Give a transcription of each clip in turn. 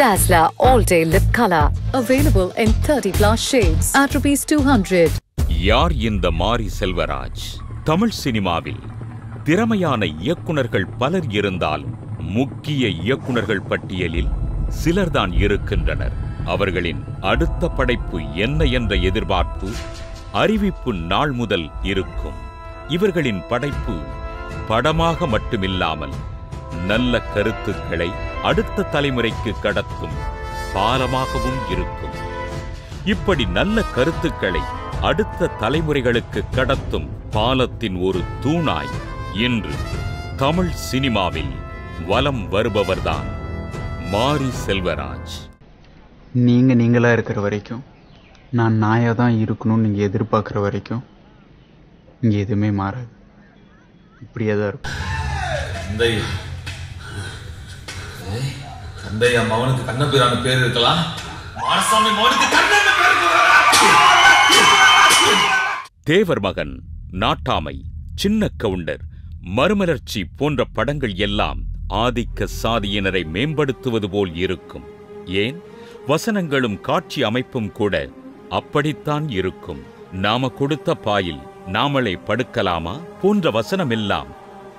Dazzler All Day Lip Color. Available in 30 plus shades at rupees 200. யார் இந்த மாரி செல்வராஜ் தமிழ் சினிமாவில் திறமையான இயக்குனர்கள் பலர் இருந்தால் முக்கிய இயக்குனர்கள் பட்டியலில் சிலர்தான் இருக்கின்றனர் அவர்களின் அடுத்த படைப்பு என்ன என்ற எதிர்பார்ப்பு அறிவிப்பு நாள் முதல் இருக்கும் இவர்களின் படைப்பு படமாக மட்டுமில்லாமல் நல்ல கருத்துக்களை அடுத்த தலைமுறைக்கு கடத்தும் பாலமாகவும் இருக்கும். இப்படி நல்ல கருத்துக்களை அடுத்த தலைமுறைகளுக்கு கடத்தும் பாலத்தின் ஒரு தூணாய் இன்று தமிழ் சினிமாவில் வலம் வருபவர்தான் மாரி செல்வராஜ். நீங்கள் நீங்களாக இருக்கிற வரைக்கும் நான் நாயாக தான் இருக்கணும்னு நீங்கள் எதிர்பார்க்குற வரைக்கும் இங்கே எதுவுமே மாறாது. இப்படியே தான் இருக்கும். ஏய், தந்தையா மவனுக்கு கண்ணபிரான பேர் இருக்கலாம். மாரசாமி மவனுக்கு கண்ணன் பேர் தேவர் மகன் நாட்டாமை சின்ன கவுண்டர் மறுமலர்ச்சி போன்ற படங்கள் எல்லாம் ஆதிக்க சாதியினரை மேம்படுத்துவது போல் இருக்கும். ஏன்? வசனங்களும் காட்சி அமைப்பும் கூட அப்படித்தான் இருக்கும். நாம கொடுத்த பாயில் நாமளே படுக்கலாமா? போன்ற வசனமெல்லாம்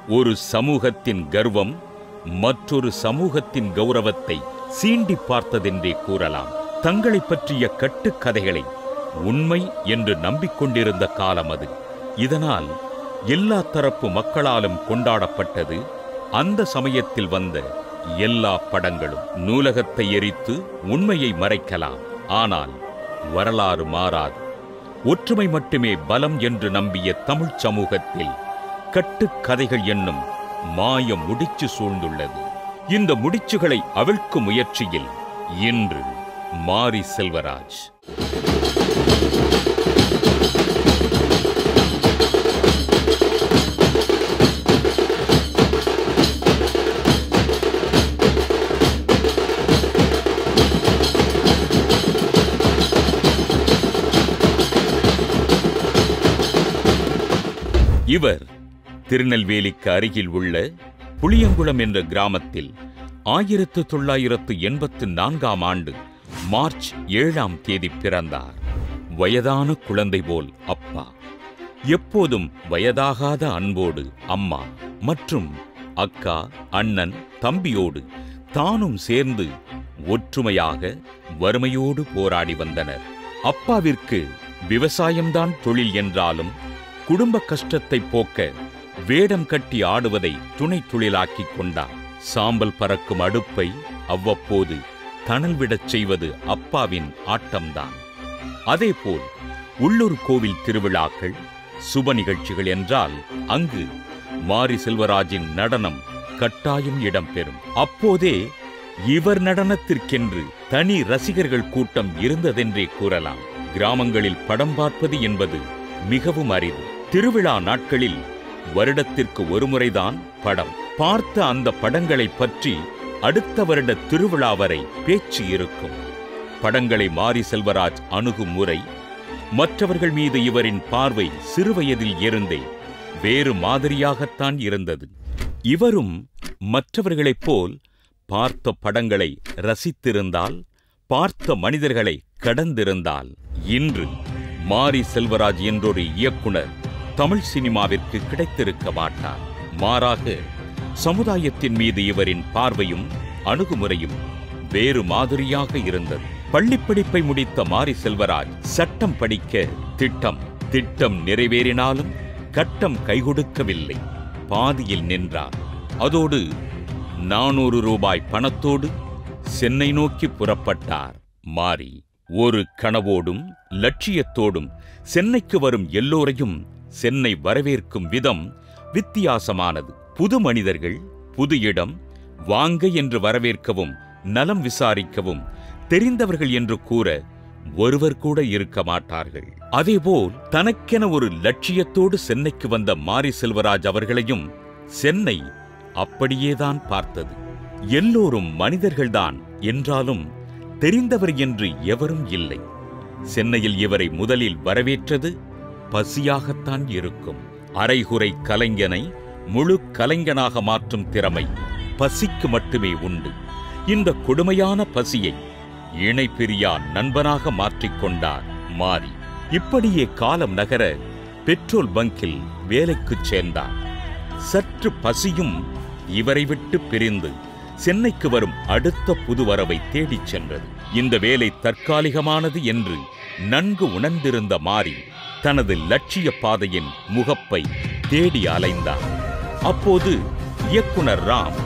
ஒரு சமூகத்தின் கர்வம் மற்றொரு சமூகத்தின் கௌரவத்தை சீண்டி பார்த்ததென்றே கூறலாம். தங்களைப் பற்றிய கட்டுக்கதைகளை உண்மை என்று நம்பிக்கொண்டிருந்த காலம் அது. இதனால் எல்லா தரப்பு மக்களாலும் கொண்டாடப்பட்டது. அந்த சமயத்தில் வந்த எல்லா படங்களும் நூலகத்தை எரித்து உண்மையை மறைக்கலாம். ஆனால் வரலாறு மாறாது. ஒற்றுமை மட்டுமே பலம் என்று நம்பிய தமிழ்ச் சமூகத்தில் கட்டுக்கதைகள் என்னும் மாய முடிச்சு சூழ்ந்துள்ளது. இந்த முடிச்சுகளை அவிழ்க்கும் முயற்சியில் இன்று மாரி செல்வராஜ். இவர் திருநெல்வேலிக்கு அருகில் உள்ள புளியங்குளம் என்ற கிராமத்தில் ஆயிரத்து தொள்ளாயிரத்து எண்பத்து நான்காம் ஆண்டு மார்ச் ஏழாம் தேதி பிறந்தார். வயதான குழந்தை போல் அப்பா. எப்போதும் வயதாகாத அன்போடு அம்மா மற்றும் அக்கா அண்ணன் தம்பியோடு தானும் சேர்ந்து ஒற்றுமையாக வறுமையோடு போராடி வந்தனர். அப்பாவிற்கு விவசாயம்தான் தொழில் என்றாலும் குடும்ப கஷ்டத்தை போக்க வேடம் கட்டி ஆடுவதை துணை தொழிலாக்கிக் கொண்டார் சாம்பல் பறக்கும் அடுப்பை அவ்வப்போது தணல் விடச் செய்வது அப்பாவின் ஆட்டம்தான். அதேபோல் உள்ளூர் கோவில் திருவிழாக்கள் சுப நிகழ்ச்சிகள் என்றால் அங்கு மாரி செல்வராஜின் நடனம் கட்டாயம் இடம்பெறும். அப்போதே இவர் நடனத்திற்கென்று தனி ரசிகர்கள் கூட்டம் இருந்ததென்றே கூறலாம். கிராமங்களில் படம் பார்ப்பது என்பது மிகவும் அரிது. திருவிழா நாட்களில் வருடத்திற்கு ஒருமுறைதான் படம். பார்த்த அந்த படங்களை பற்றி அடுத்த வருட திருவிழா வரை பேச்சு இருக்கும். படங்களை மாரி செல்வராஜ் அணுகும் முறை மற்றவர்கள் மீது இவரின் பார்வை சிறுவயதில் இருந்தே வேறு மாதிரியாகத்தான் இருந்தது. இவரும் மற்றவர்களைப் போல் பார்த்த படங்களை ரசித்திருந்தால் பார்த்த மனிதர்களை கடந்திருந்தால் இன்று மாரி செல்வராஜ் என்றொரு இயக்குனர் தமிழ் சினிமாவிற்கு கிடைத்திருக்க மாட்டார். மாறாக சமுதாயத்தின் மீது இவரின் பார்வையும் அணுகுமுறையும் வேறு மாதிரியாக இருந்தது. பள்ளிப்படிப்பை முடித்த மாரி செல்வராஜ் சட்டம் படிக்க திட்டம் திட்டம் நிறைவேறினாலும் கட்டம் கைகொடுக்கவில்லை. பாதியில் நின்றார். அதோடு நானூறு ரூபாய் பணத்தோடு சென்னை நோக்கி புறப்பட்டார் மாறி ஒரு கனவோடும் லட்சியத்தோடும் சென்னைக்கு வரும் எல்லோரையும் சென்னை வரவேற்கும் விதம் வித்தியாசமானது. புது மனிதர்கள் புது இடம் வாங்க என்று வரவேற்கவும் நலம் விசாரிக்கவும் தெரிந்தவர்கள் என்று கூற ஒருவர் கூட இருக்க மாட்டார்கள். அதேபோல் தனக்கென ஒரு லட்சியத்தோடு சென்னைக்கு வந்த மாரி செல்வராஜ் அவர்களையும் சென்னை அப்படியேதான் பார்த்தது. எல்லோரும் மனிதர்கள்தான் என்றாலும் தெரிந்தவர் என்று எவரும் இல்லை. சென்னையில் இவரை முதலில் வரவேற்றது பசியாகத்தான் இருக்கும். அரைகுறை கலைஞனை முழு கலைஞனாக மாற்றும் திறமை பசிக்கு மட்டுமே உண்டு. இந்த கொடுமையான பசியை இணை பிரியா நண்பனாக மாற்றிக்கொண்டார் மாறி இப்படியே காலம் நகர பெட்ரோல் பங்கில் வேலைக்குச் சேர்ந்தார் சற்று பசியும் இவரை விட்டு பிரிந்து சென்னைக்கு வரும் அடுத்த புதுவரவை தேடிச் சென்றது. இந்த வேலை தற்காலிகமானது என்று நன்கு உணர்ந்திருந்த மாறி தனது லட்சிய பாதையின் முகப்பை தேடி அலைந்தார் அப்போது இயக்குனர் ராம்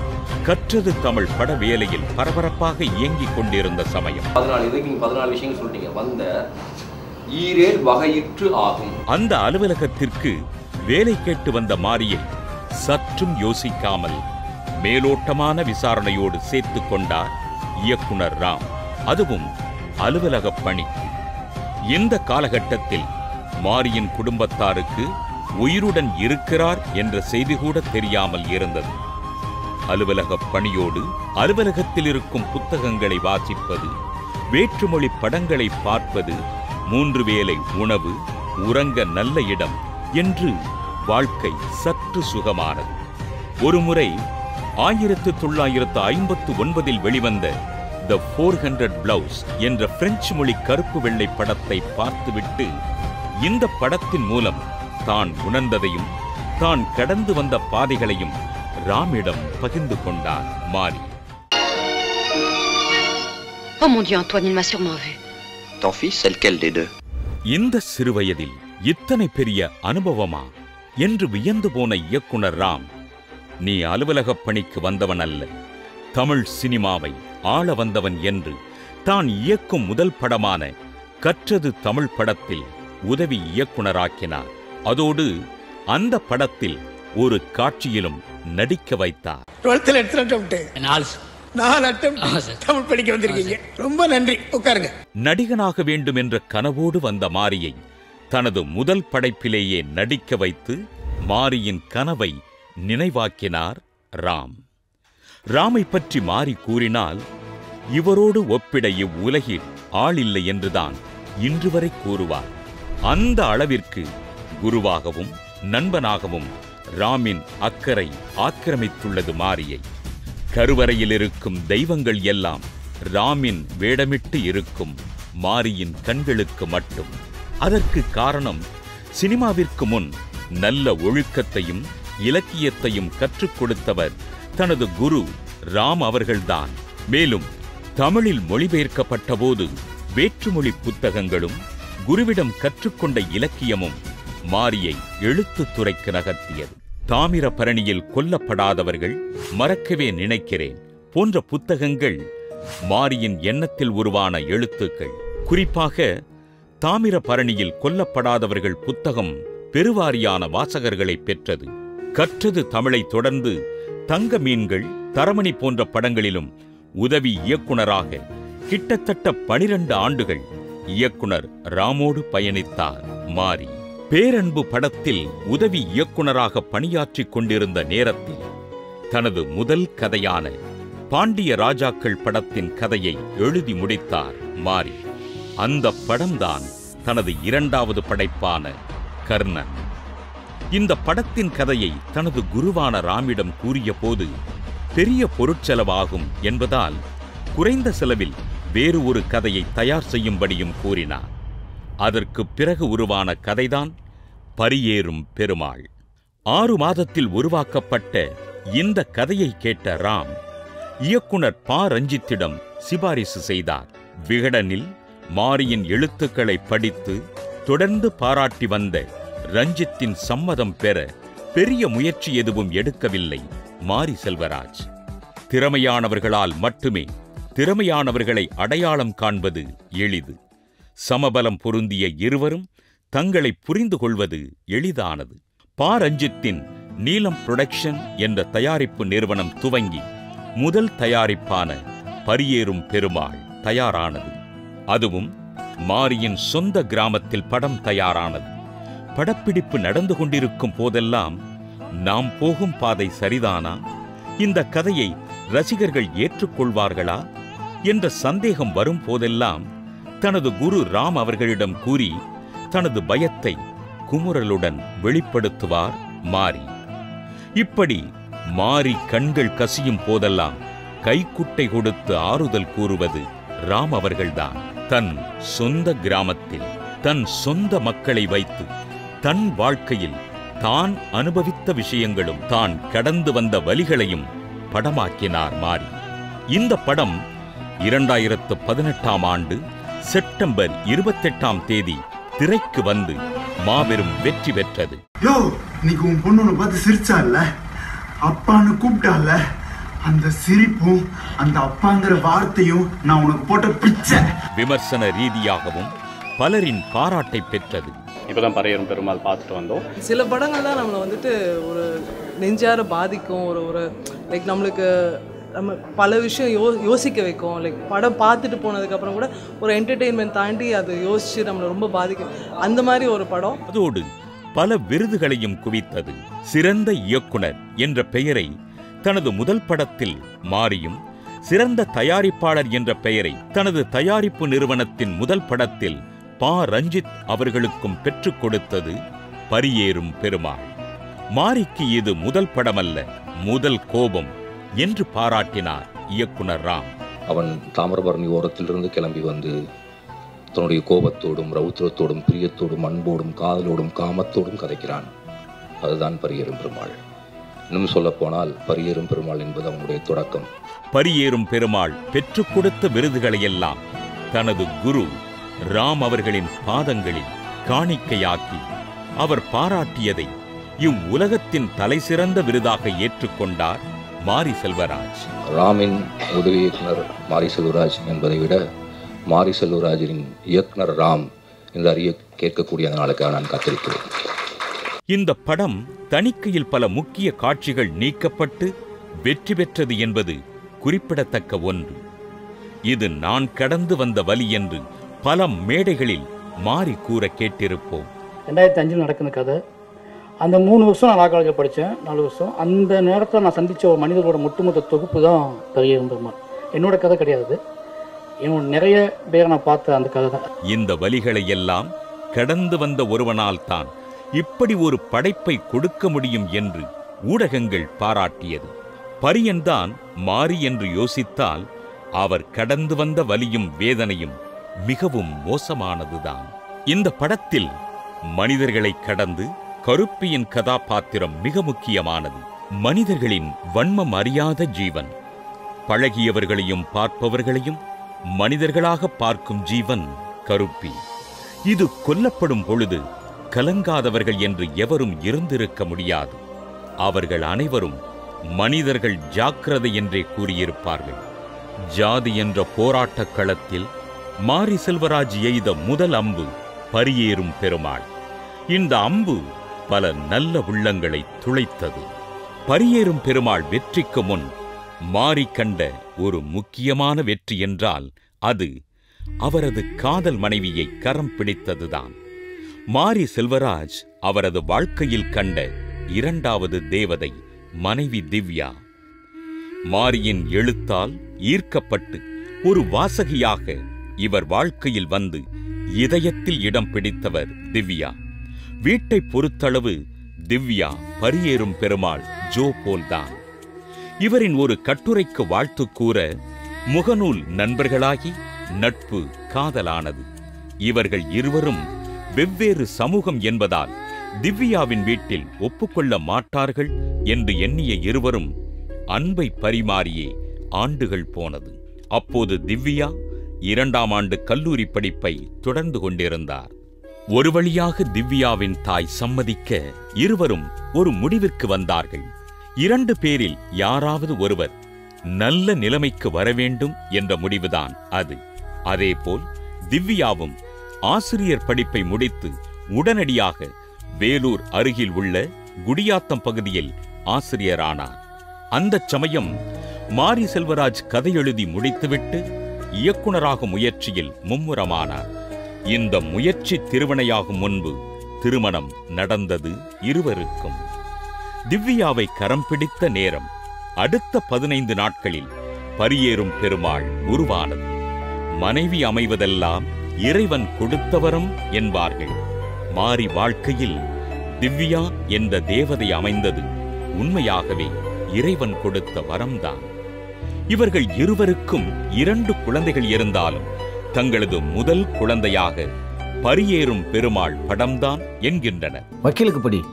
கற்றது தமிழ் பட வேலையில் பரபரப்பாக இயங்கிக் கொண்டிருந்த சமயம். பதினாலு இதுக்கு நீங்க பதினாலு விஷயங்கள் சொல்லிட்டீங்க. வந்த ஈரேல் வகையிற்று ஆகும். அந்த அலுவலகத்திற்கு வேலை கேட்டு வந்த மாரியை சற்றும் யோசிக்காமல் மேலோட்டமான விசாரணையோடு சேர்த்துக் கொண்டார் இயக்குனர் ராம். அதுவும் அலுவலக பணிக்கு இந்த காலகட்டத்தில் மாரியின் குடும்பத்தாருக்கு உயிருடன் இருக்கிறார் என்ற செய்தி கூட தெரியாமல் இருந்தது. அலுவலக பணியோடு அலுவலகத்தில் இருக்கும் புத்தகங்களை வாசிப்பது வேற்றுமொழி படங்களை பார்ப்பது மூன்று வேளை உணவு உறங்க நல்ல இடம் என்று வாழ்க்கை சற்று சுகமானது. ஒருமுறை ஆயிரத்து தொள்ளாயிரத்து ஐம்பத்து ஒன்பதில் வெளிவந்த த ஃபோர் ஹண்ட்ரட் பிளவுஸ் என்ற பிரெஞ்சு மொழி கருப்பு வெள்ளை படத்தை பார்த்துவிட்டு இந்த படத்தின் மூலம் தான் உணர்ந்ததையும் தான் கடந்து வந்த பாதைகளையும் ராமிடம் பகிர்ந்து கொண்டார் மாறி Oh mon Dieu, Antoine, il m'a sûrement vu. Ton fils, c'est lequel des deux? இந்த சிறுவயதில் இத்தனை பெரிய அனுபவமா? என்று வியந்து போன இயக்குனர் ராம் நீ அலுவலகப் பணிக்கு வந்தவன் அல்ல. தமிழ் சினிமாவை ஆள வந்தவன் என்று தான் இயக்கும் முதல் படமான கற்றது தமிழ் படத்தில் உதவி இயக்குனராக்கினார் அதோடு அந்த படத்தில் ஒரு காட்சியிலும் நடிக்க வைத்தார். டுவெல்த்தில் தமிழ் படிக்க வந்திருக்கீங்க. ரொம்ப நன்றி. உட்காருங்க. நடிகனாக வேண்டும் என்ற கனவோடு வந்த மாரியை தனது முதல் படைப்பிலேயே நடிக்க வைத்து மாரியின் கனவை நினைவாக்கினார் ராம். ராமை பற்றி மாறி கூறினால் இவரோடு ஒப்பிட இவ்வுலகில் ஆளில்லை என்றுதான் இன்று வரை கூறுவார். அந்த அளவிற்கு குருவாகவும் நண்பனாகவும் ராமின் அக்கறை ஆக்கிரமித்துள்ளது மாரியை. கருவறையில் இருக்கும் தெய்வங்கள் எல்லாம் ராமின் வேடமிட்டு இருக்கும் மாரியின் கண்களுக்கு மட்டும். அதற்கு காரணம் சினிமாவிற்கு முன் நல்ல ஒழுக்கத்தையும் இலக்கியத்தையும் கற்றுக் கொடுத்தவர் தனது குரு ராம் அவர்கள்தான். மேலும் தமிழில் மொழிபெயர்க்கப்பட்ட போது வேற்றுமொழி புத்தகங்களும் குருவிடம் கற்றுக்கொண்ட இலக்கியமும் மாரியை எழுத்துத் துறைக்கு நகர்த்தியது. தாமிரபரணியில் கொல்லப்படாதவர்கள் மறக்கவே நினைக்கிறேன் போன்ற புத்தகங்கள் மாரியின் எண்ணத்தில் உருவான எழுத்துக்கள். குறிப்பாக தாமிரபரணியில் கொல்லப்படாதவர்கள் புத்தகம் பெருவாரியான வாசகர்களை பெற்றது. கற்றது தமிழை தொடர்ந்து தங்க மீன்கள் தரமணி போன்ற படங்களிலும் உதவி இயக்குனராக கிட்டத்தட்ட பனிரண்டு ஆண்டுகள் இயக்குனர் ராமோடு பயணித்தார் மாரி பேரன்பு படத்தில் உதவி இயக்குனராக பணியாற்றிக் கொண்டிருந்த நேரத்தில் தனது முதல் கதையான பாண்டிய ராஜாக்கள் படத்தின் கதையை எழுதி முடித்தார் மாரி அந்த படம்தான் தனது இரண்டாவது படைப்பான கர்ணன். இந்த படத்தின் கதையை தனது குருவான ராமிடம் கூறியபோது பெரிய பொருட்செலவாகும் என்பதால் குறைந்த செலவில் வேறு ஒரு கதையை தயார் செய்யும்படியும் கூறினார். அதற்கு பிறகு உருவான கதைதான் பரியேறும் பெருமாள். ஆறு மாதத்தில் உருவாக்கப்பட்ட இந்த கதையை கேட்ட ராம் இயக்குனர் பா. ரஞ்சித்திடம் சிபாரிசு செய்தார். விகடனில் மாரியின் எழுத்துக்களை படித்து தொடர்ந்து பாராட்டி வந்த ரஞ்சித்தின் சம்மதம் பெற பெரிய முயற்சி எதுவும் எடுக்கவில்லை மாரி செல்வராஜ். திறமையானவர்களால் மட்டுமே திறமையானவர்களை அடையாளம் காண்பது எளிது. சமபலம் பொருந்திய இருவரும் தங்களை புரிந்து கொள்வது எளிதானது. பா ரஞ்சித்தின் நீலம் புரொடக்ஷன் என்ற தயாரிப்பு நிறுவனம் துவங்கி முதல் தயாரிப்பான பரியேறும் பெருமாள் தயாரானது. அதுவும் மாரியின் சொந்த கிராமத்தில் படம் தயாரானது. படப்பிடிப்பு நடந்து கொண்டிருக்கும் போதெல்லாம் நாம் போகும் பாதை சரிதானா? இந்த கதையை ரசிகர்கள் ஏற்றுக்கொள்வார்களா? என்ற சந்தேகம் வரும் போதெல்லாம் தனது குரு ராம் அவர்களிடம் கூறி தனது பயத்தை குமுறலுடன் வெளிப்படுத்துவார் மாரி இப்படி மாறி கண்கள் கசியும் போதெல்லாம் கைக்குட்டை கொடுத்து ஆறுதல் கூறுவது ராம் அவர்கள்தான். தன் சொந்த கிராமத்தில் தன் சொந்த மக்களை வைத்து தன் வாழ்க்கையில் தான் அனுபவித்த விஷயங்களும் தான் கடந்து வந்த வழிகளையும் படமாக்கினார் மாறி. இந்த படம் இரண்டாயிரத்து பதினெட்டாம் ஆண்டு செப்டம்பர் இருபத்தெட்டாம் தேதி திரைக்கு வந்து மாபெரும் வெற்றி பெற்றது. யோ இன்னைக்கு உன் பொண்ணு பார்த்து சிரிச்சால அப்பான்னு கூப்பிட்டால அந்த சிரிப்பும் அந்த அப்பாங்கிற வார்த்தையும் நான் உனக்கு போட்ட பிச்சை விமர்சன ரீதியாகவும் பலரின் பாராட்டை பெற்றது. இப்பதான் பரையரும் பெருமாள் பார்த்துட்டு வந்தோம். சில படங்கள் தான் நம்மளை வந்துட்டு ஒரு நெஞ்சார பாதிக்கும். ஒரு ஒரு லைக் நம்மளுக்கு நம்ம பல விஷயம் யோ யோசிக்க வைக்கும். லைக் படம் பார்த்துட்டு போனதுக்கப்புறம் கூட ஒரு என்டர்டெயின்மெண்ட் தாண்டி அது யோசிச்சு நம்மளை ரொம்ப பாதிக்கும். அந்த மாதிரி ஒரு படம். அதோடு பல விருதுகளையும் குவித்தது சிறந்த இயக்குனர் என்ற பெயரை தனது முதல் படத்தில் மாறியும் சிறந்த தயாரிப்பாளர் என்ற பெயரை தனது தயாரிப்பு நிறுவனத்தின் முதல் படத்தில் பா. ரஞ்சித் அவர்களுக்கும் பெற்றுக் கொடுத்தது பரியேறும் பெருமாள். மாரிக்கு இது முதல் படமல்ல முதல் கோபம். என்று பாராட்டினார் இயக்குனர் ராம். அவன் தாமிரபரணி ஓரத்திலிருந்து கிளம்பி வந்து தன்னுடைய கோபத்தோடும் ரௌத்திரத்தோடும் பிரியத்தோடும் அன்போடும் காதலோடும் காமத்தோடும் கதைக்கிறான். அதுதான் பரியேறும் பெருமாள். இன்னும் சொல்லப்போனால் பரியேறும் பெருமாள் என்பது அவனுடைய தொடக்கம். பரியேறும் பெருமாள் பெற்றுக் கொடுத்த விருதுகளையெல்லாம் தனது குரு ராம் அவர்களின் பாதங்களில் காணிக்கையாக்கி அவர் பாராட்டியதை இவ்வுலகத்தின் தலைசிறந்த விருதாக ஏற்றுக்கொண்டார் மாரி செல்வராஜ். ராமின் உதவி இயக்குனர் மாரி செல்வராஜ் என்பதை விட மாரி செல்வராஜின் இயக்குனர் ராம் என்று அறிய கேட்கக்கூடிய நாளுக்காக நான் காத்திருக்கிறேன். இந்த படம் தணிக்கையில் பல முக்கிய காட்சிகள் நீக்கப்பட்டு வெற்றி பெற்றது என்பது குறிப்பிடத்தக்க ஒன்று. இது நான் கடந்து வந்த வழி என்று பல மேடைகளில் மாறி கூற கேட்டிருப்போம். ரெண்டாயிரத்தி அஞ்சில் நடக்கிற கதை அந்த மூணு வருஷம் நான் லா காலேஜில் படித்தேன் நாலு வருஷம். அந்த நேரத்தில் நான் சந்தித்த ஒரு மனிதர்களோட ஒட்டுமொத்த தொகுப்பு தான் பெரிய பெருமாள். என்னோட கதை கிடையாது. என்னோட நிறைய பேரை நான் பார்த்த அந்த கதை தான். இந்த வழிகளை எல்லாம் கடந்து வந்த ஒருவனால் தான் இப்படி ஒரு படைப்பை கொடுக்க முடியும் என்று ஊடகங்கள் பாராட்டியது. பரியன்தான் மாறி என்று யோசித்தால் அவர் கடந்து வந்த வலியும் வேதனையும் மிகவும் மோசமானதுதான். இந்த படத்தில் மனிதர்களை கடந்து கருப்பியின் கதாபாத்திரம் மிக முக்கியமானது. மனிதர்களின் வன்மம் அறியாத ஜீவன். பழகியவர்களையும் பார்ப்பவர்களையும் மனிதர்களாக பார்க்கும் ஜீவன் கருப்பி. இது கொல்லப்படும் பொழுது கலங்காதவர்கள் என்று எவரும் இருந்திருக்க முடியாது. அவர்கள் அனைவரும் மனிதர்கள் ஜாக்கிரதை என்றே கூறியிருப்பார்கள். ஜாதி என்ற போராட்டக் களத்தில் மாரி செல்வராஜ் எய்த முதல் அம்பு பரியேறும் பெருமாள். இந்த அம்பு பல நல்ல உள்ளங்களை துளைத்தது. பரியேறும் பெருமாள் வெற்றிக்கு முன் மாறி கண்ட ஒரு முக்கியமான வெற்றி என்றால் அது அவரது காதல் மனைவியை கரம் பிடித்ததுதான். மாரி செல்வராஜ் அவரது வாழ்க்கையில் கண்ட இரண்டாவது தேவதை மனைவி திவ்யா. மாரியின் எழுத்தால் ஈர்க்கப்பட்டு ஒரு வாசகியாக இவர் வாழ்க்கையில் வந்து இதயத்தில் இடம் பிடித்தவர் திவ்யா. வீட்டை பொறுத்தளவு திவ்யா பரியேறும் பெருமாள் ஜோ போல்தான். இவரின் ஒரு கட்டுரைக்கு வாழ்த்து கூற முகநூல் நண்பர்களாகி நட்பு காதலானது. இவர்கள் இருவரும் வெவ்வேறு சமூகம் என்பதால் திவ்யாவின் வீட்டில் ஒப்புக்கொள்ள மாட்டார்கள் என்று எண்ணிய இருவரும் அன்பை பரிமாறியே ஆண்டுகள் போனது. அப்போது திவ்யா இரண்டாம் ஆண்டு கல்லூரி படிப்பை தொடர்ந்து கொண்டிருந்தார். ஒரு வழியாக திவ்யாவின் தாய் சம்மதிக்க இருவரும் ஒரு முடிவிற்கு வந்தார்கள். இரண்டு பேரில் யாராவது ஒருவர் நல்ல நிலைமைக்கு வர வேண்டும் என்ற முடிவுதான் அது. அதேபோல் திவ்யாவும் ஆசிரியர் படிப்பை முடித்து உடனடியாக வேலூர் அருகில் உள்ள குடியாத்தம் பகுதியில் ஆசிரியரானார். அந்த சமயம் மாரி செல்வராஜ் கதை எழுதி முடித்துவிட்டு இயக்குனராகும் முயற்சியில் மும்முரமானார். இந்த முயற்சி திருவினையாகும் முன்பு திருமணம் நடந்தது இருவருக்கும். திவ்யாவை கரம் பிடித்த நேரம் அடுத்த பதினைந்து நாட்களில் பரியேறும் பெருமாள் உருவானது. மனைவி அமைவதெல்லாம் இறைவன் கொடுத்தவரும் என்பார்கள். மாறி வாழ்க்கையில் திவ்யா என்ற தேவதை அமைந்தது உண்மையாகவே இறைவன் கொடுத்த வரம்தான் இவர்கள் இருவருக்கும் இரண்டு குழந்தைகள் இருந்தாலும் தங்களது முதல் குழந்தையாக பரியேறும் பெருமாள் படம்தான் என்கின்றனர். வக்கீலுக்கு படி.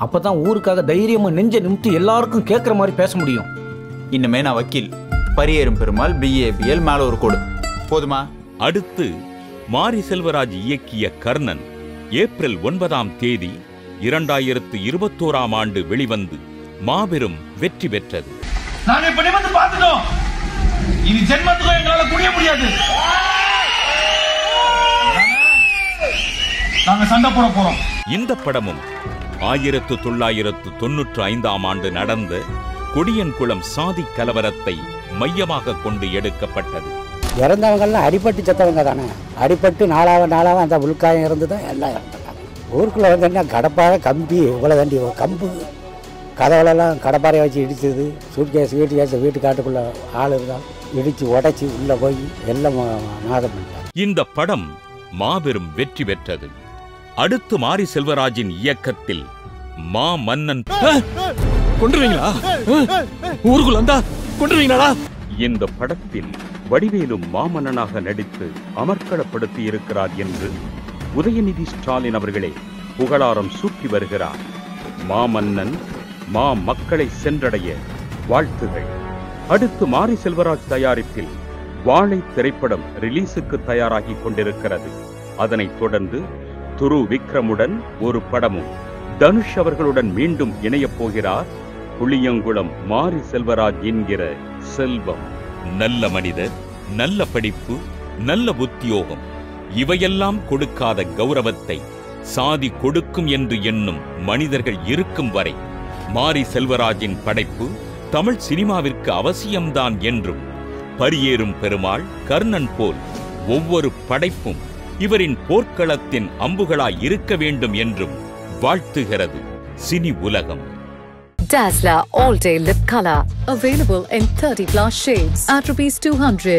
அப்பதான் ஊருக்காக தைரியமா நெஞ்ச நிமித்தி எல்லாருக்கும் கேட்குற மாதிரி பேச முடியும். இன்னுமே நான் வக்கீல். பரியேறும் பெருமாள் பிஏபிஎல் மேல ஒரு கோடு. போதுமா? அடுத்து மாரி செல்வராஜ் இயக்கிய கர்ணன் ஏப்ரல் ஒன்பதாம் தேதி இரண்டாயிரத்து இருபத்தோராம் ஆண்டு வெளிவந்து மாபெரும் வெற்றி பெற்றது. நாங்க இப்ப நிமிர்ந்து பார்த்துட்டோம். இனி ஜென்மத்துக்கும் எங்களால குடிய முடியாது. நாங்க சண்டை போட போறோம். இந்த படமும் ஆயிரத்து தொள்ளாயிரத்து தொன்னூற்று ஐந்தாம் ஆண்டு நடந்த கொடியன்குளம் சாதி கலவரத்தை மையமாக கொண்டு எடுக்கப்பட்டது. இறந்தவங்கெல்லாம் அடிபட்டு செத்தவங்க தானே. அடிபட்டு நாளாக நாளாக அந்த உள்காயம் இருந்து தான் எல்லாம் இறந்துட்டாங்க. ஊருக்குள்ளே வந்தோன்னா கடப்பாறை கம்பி இவ்வளோ தண்டி கம்பு. கதவுலலாம் கடப்பாறையை வச்சு இடிச்சது. சூட் கேஸ் வீட்டு கேஸ் வீட்டு காட்டுக்குள்ளே ஆள் இருந்தால் இடித்து உடைச்சி உள்ளே போய் எல்லாம் நாதம் பண்ணிட்டாங்க. இந்த படம் மாபெரும் வெற்றி பெற்றது. அடுத்து மாரி செல்வராஜின் இயக்கத்தில் மா மன்னன் கொண்டுருவீங்களா ஊருக்குள்ள வந்தா கொண்டுருவீங்களா இந்த படத்தில் வடிவேலும் மாமன்னனாக நடித்து அமர்க்களப்படுத்தி இருக்கிறார் என்று உதயநிதி ஸ்டாலின் அவர்களே புகழாரம் சூட்டி வருகிறார். மாமன்னன் மா மக்களை சென்றடைய வாழ்த்துகள். அடுத்து மாரி செல்வராஜ் தயாரிப்பில் வாழை திரைப்படம் ரிலீஸுக்கு தயாராகி கொண்டிருக்கிறது. அதனைத் தொடர்ந்து துரு விக்ரமுடன் ஒரு படமும். தனுஷ் அவர்களுடன் மீண்டும் இணையப் போகிறார் புளியங்குளம் மாரி செல்வராஜ் என்கிற செல்வம். நல்ல மனிதர் நல்ல படிப்பு நல்ல உத்தியோகம். இவையெல்லாம் கொடுக்காத கௌரவத்தை சாதி கொடுக்கும் என்று எண்ணும் மனிதர்கள் இருக்கும் வரை. மாரி செல்வராஜின் படைப்பு தமிழ் சினிமாவிற்கு அவசியம்தான் என்றும் பரியேறும் பெருமாள் கர்ணன் போல் ஒவ்வொரு படைப்பும் இவரின் போர்க்களத்தின் அம்புகளாய் இருக்க வேண்டும் என்றும் வாழ்த்துகிறது Cini Ulagam Dazzler All Day Lip Color. Available in 30 plus shades at rupees 200.